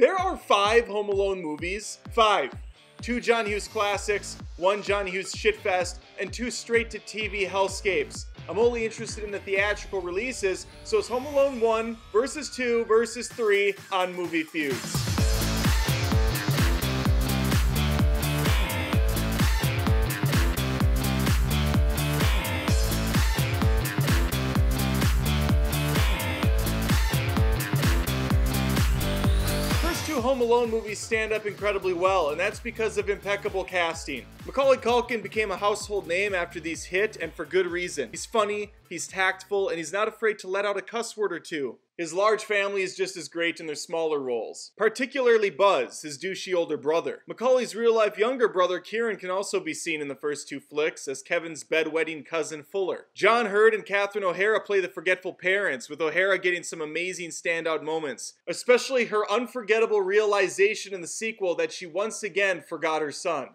There are five Home Alone movies. Five. Two John Hughes classics, one John Hughes shitfest, and two straight to TV hellscapes. I'm only interested in the theatrical releases, so it's Home Alone 1 versus 2 versus 3 on Movie Feuds. Alone movies stand up incredibly well, and that's because of impeccable casting. Macaulay Culkin became a household name after these hit, and for good reason. He's funny, he's tactful, and he's not afraid to let out a cuss word or two. His large family is just as great in their smaller roles. Particularly Buzz, his douchey older brother. Macaulay's real life younger brother Kieran can also be seen in the first two flicks as Kevin's bedwetting cousin Fuller. John Heard and Catherine O'Hara play the forgetful parents, with O'Hara getting some amazing standout moments, especially her unforgettable realization in the sequel that she once again forgot her son.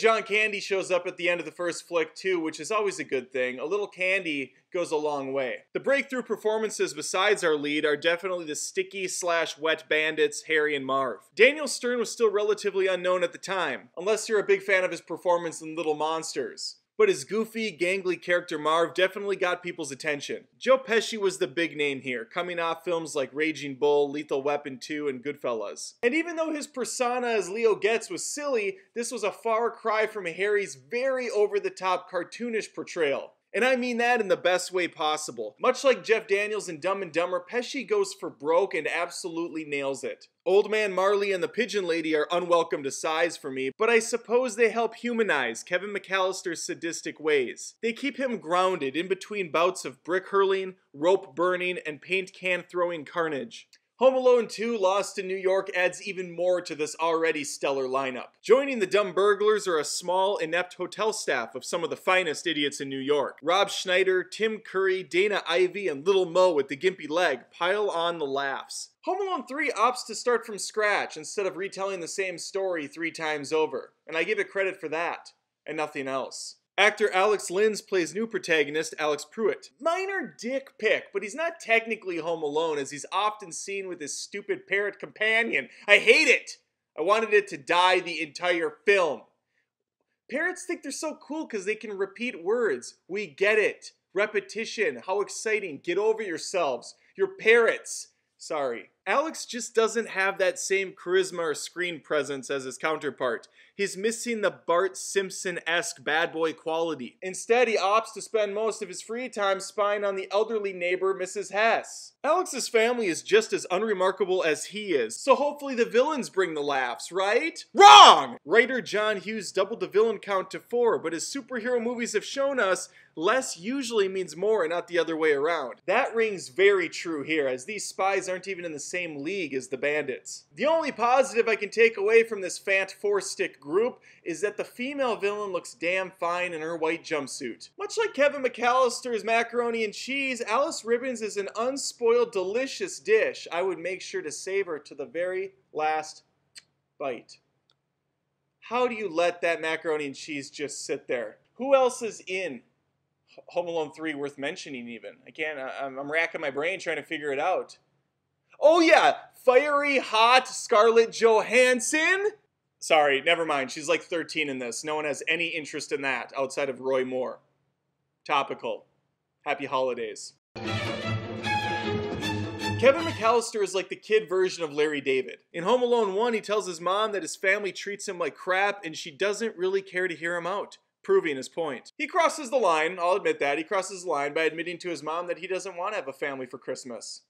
John Candy shows up at the end of the first flick too, which is always a good thing. A little candy goes a long way. The breakthrough performances besides our lead are definitely the sticky slash wet bandits, Harry and Marv. Daniel Stern was still relatively unknown at the time, unless you're a big fan of his performance in Little Monsters but his goofy, gangly character Marv definitely got people's attention. Joe Pesci was the big name here, coming off films like Raging Bull, Lethal Weapon 2, and Goodfellas. And even though his persona as Leo Getz was silly, this was a far cry from Harry's very over the top cartoonish portrayal. And I mean that in the best way possible. Much like Jeff Daniels in Dumb and Dumber, Pesci goes for broke and absolutely nails it. Old Man Marley and the Pigeon Lady are unwelcome to size for me, but I suppose they help humanize Kevin McCallister's sadistic ways. They keep him grounded in between bouts of brick hurling, rope burning, and paint can throwing carnage. Home Alone 2 Lost in New York adds even more to this already stellar lineup. Joining the dumb burglars are a small, inept hotel staff of some of the finest idiots in New York. Rob Schneider, Tim Curry, Dana Ivey, and Little Mo with the gimpy leg pile on the laughs. Home Alone 3 opts to start from scratch instead of retelling the same story three times over, and I give it credit for that, and nothing else. Actor Alex Linz plays new protagonist Alex Pruitt. Minor dick pick, but he's not technically home alone as he's often seen with his stupid parrot companion. I hate it! I wanted it to die the entire film. Parrots think they're so cool because they can repeat words. We get it. Repetition. How exciting. Get over yourselves. You're parrots. Sorry. Alex just doesn't have that same charisma or screen presence as his counterpart. He's missing the Bart Simpson esque bad boy quality. Instead, he opts to spend most of his free time spying on the elderly neighbor, Mrs. Hess. Alex's family is just as unremarkable as he is, so hopefully the villains bring the laughs, right? Wrong! Writer John Hughes doubled the villain count to four, but as superhero movies have shown us, less usually means more and not the other way around. That rings very true here, as these spies aren't even in the same league as the bandits. The only positive I can take away from this Fant four stick group is that the female villain looks damn fine in her white jumpsuit. Much like Kevin McCallister's macaroni and cheese, Alice Ribbons is an unspoiled, delicious dish. I would make sure to savor to the very last bite. How do you let that macaroni and cheese just sit there? Who else is in Home Alone 3 worth mentioning even? I can't, I'm, I'm racking my brain trying to figure it out. Oh yeah, fiery hot Scarlett Johansson? Sorry, never mind. She's like 13 in this. No one has any interest in that outside of Roy Moore. Topical. Happy holidays. Kevin McCallister is like the kid version of Larry David. In Home Alone 1, he tells his mom that his family treats him like crap and she doesn't really care to hear him out, proving his point. He crosses the line, I'll admit that, he crosses the line by admitting to his mom that he doesn't want to have a family for Christmas.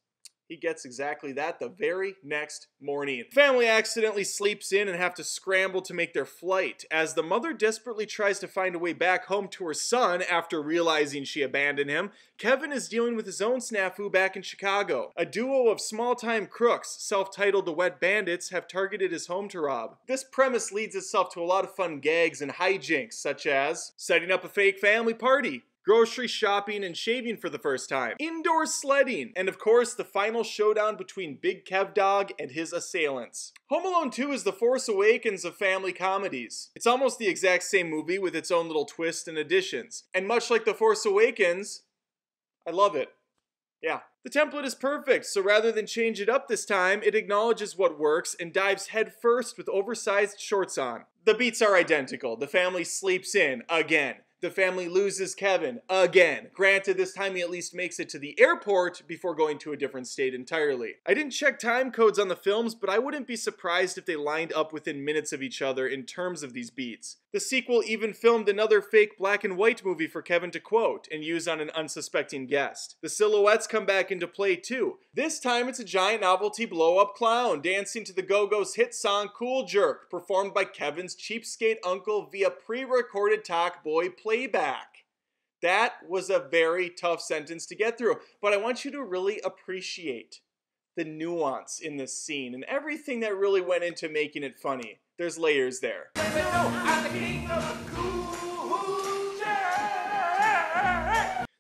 He gets exactly that the very next morning. Family accidentally sleeps in and have to scramble to make their flight as the mother desperately tries to find a way back home to her son after realizing she abandoned him. Kevin is dealing with his own snafu back in Chicago. A duo of small-time crooks, self-titled the Wet Bandits, have targeted his home to rob. This premise leads itself to a lot of fun gags and hijinks, such as setting up a fake family party, grocery shopping and shaving for the first time, indoor sledding, and of course the final showdown between Big Kev Dog and his assailants. Home Alone 2 is the Force Awakens of family comedies. It's almost the exact same movie with its own little twist and additions. And much like the Force Awakens, I love it. Yeah. The template is perfect, so rather than change it up this time, it acknowledges what works and dives headfirst with oversized shorts on. The beats are identical. The family sleeps in, again. The family loses Kevin again. Granted, this time he at least makes it to the airport before going to a different state entirely. I didn't check time codes on the films, but I wouldn't be surprised if they lined up within minutes of each other in terms of these beats. The sequel even filmed another fake black and white movie for Kevin to quote and use on an unsuspecting guest. The silhouettes come back into play too. This time it's a giant novelty blow up clown dancing to the Go Go's hit song Cool Jerk, performed by Kevin's cheapskate uncle via pre recorded Talk Boy playback. That was a very tough sentence to get through, but I want you to really appreciate the nuance in this scene and everything that really went into making it funny. There's layers there.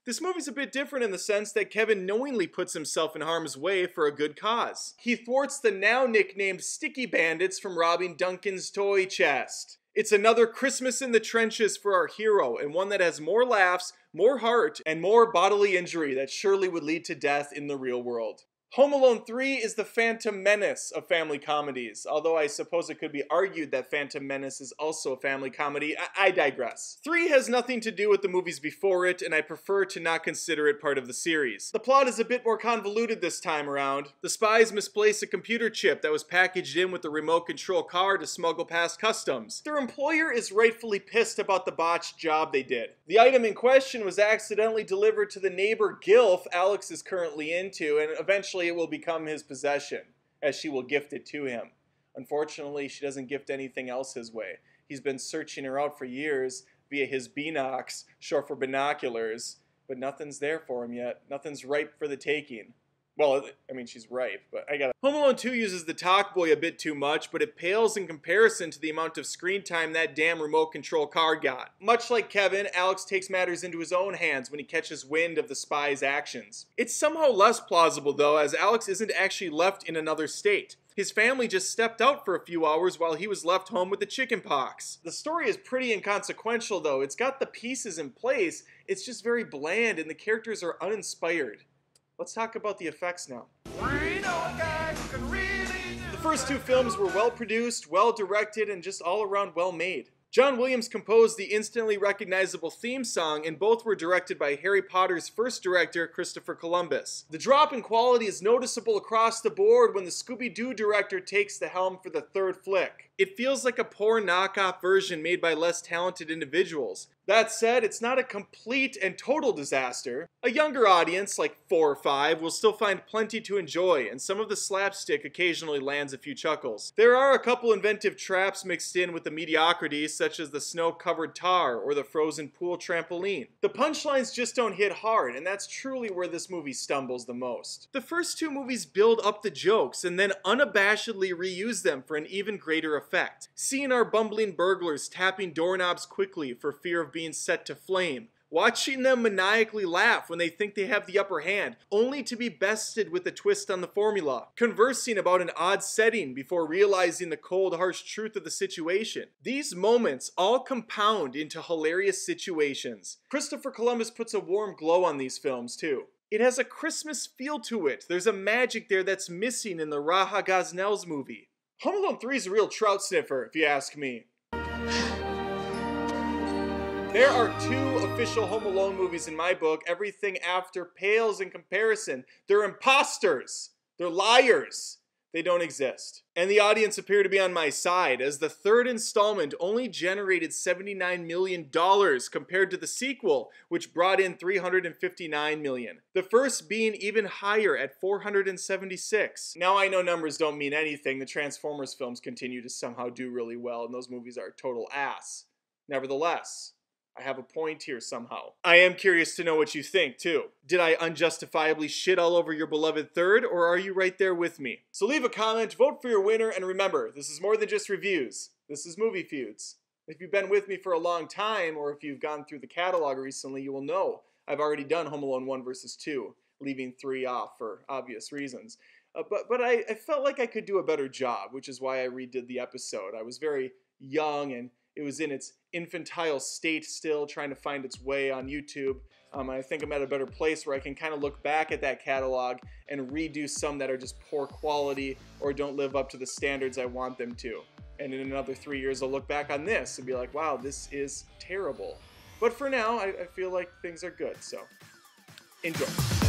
This movie's a bit different in the sense that Kevin knowingly puts himself in harm's way for a good cause. He thwarts the now nicknamed Sticky Bandits from robbing Duncan's toy chest. It's another Christmas in the trenches for our hero, and one that has more laughs, more heart, and more bodily injury that surely would lead to death in the real world. Home Alone 3 is the Phantom Menace of family comedies, although I suppose it could be argued that Phantom Menace is also a family comedy. I, I, digress. 3 has nothing to do with the movies before it, and I prefer to not consider it part of the series. The plot is a bit more convoluted this time around. The spies misplace a computer chip that was packaged in with the remote control car to smuggle past customs. Their employer is rightfully pissed about the botched job they did. The item in question was accidentally delivered to the neighbor Gilf Alex is currently into, and eventually eventually it will become his possession, as she will gift it to him. Unfortunately, she doesn't gift anything else his way. He's been searching her out for years via his binocs, short for binoculars, but nothing's there for him yet. Nothing's ripe for the taking. Well, I mean, she's ripe, but I got Home Alone 2 uses the talk boy a bit too much, but it pales in comparison to the amount of screen time that damn remote control car got. Much like Kevin, Alex takes matters into his own hands when he catches wind of the spy's actions. It's somehow less plausible, though, as Alex isn't actually left in another state. His family just stepped out for a few hours while he was left home with the chicken pox. The story is pretty inconsequential, though. It's got the pieces in place, it's just very bland, and the characters are uninspired. Let's talk about the effects now. The first two films were well produced, well directed, and just all around well made. John Williams composed the instantly recognizable theme song, and both were directed by Harry Potter's first director, Christopher Columbus. The drop in quality is noticeable across the board when the Scooby Doo director takes the helm for the third flick. It feels like a poor knockoff version made by less talented individuals. That said, it's not a complete and total disaster. A younger audience, like 4 or 5, will still find plenty to enjoy, and some of the slapstick occasionally lands a few chuckles. There are a couple inventive traps mixed in with the mediocrity, such as the snow covered tar or the frozen pool trampoline. The punchlines just don't hit hard, and that's truly where this movie stumbles the most. The first two movies build up the jokes and then unabashedly reuse them for an even greater effect. Seeing our bumbling burglars tapping doorknobs quickly for fear of being being set to flame. Watching them maniacally laugh when they think they have the upper hand, only to be bested with a twist on the formula. Conversing about an odd setting before realizing the cold, harsh truth of the situation. These moments all compound into hilarious situations. Christopher Columbus puts a warm glow on these films, too. It has a Christmas feel to it. There's a magic there that's missing in the Raja Gosnell's movie. Home Alone 3 is a real trout sniffer, if you ask me. There are two official Home Alone movies in my book. Everything after pales in comparison. They're imposters. They're liars. They don't exist. And the audience appear to be on my side, as the third installment only generated $79 million compared to the sequel, which brought in 359 million. The first being even higher at 476. Now I know numbers don't mean anything. The Transformers films continue to somehow do really well, and those movies are total ass. Nevertheless, I have a point here somehow. I am curious to know what you think, too. Did I unjustifiably shit all over your beloved third, or are you right there with me? So leave a comment, vote for your winner, and remember, this is more than just reviews. This is Movie Feuds. If you've been with me for a long time, or if you've gone through the catalog recently, you will know I've already done Home Alone 1 versus 2, leaving 3 off for obvious reasons. Uh, but but I, I felt like I could do a better job, which is why I redid the episode. I was very young and it was in its infantile state still, trying to find its way on YouTube. Um, I think I'm at a better place where I can kind of look back at that catalog and redo some that are just poor quality or don't live up to the standards I want them to. And in another three years, I'll look back on this and be like, wow, this is terrible. But for now, I, I feel like things are good. So enjoy.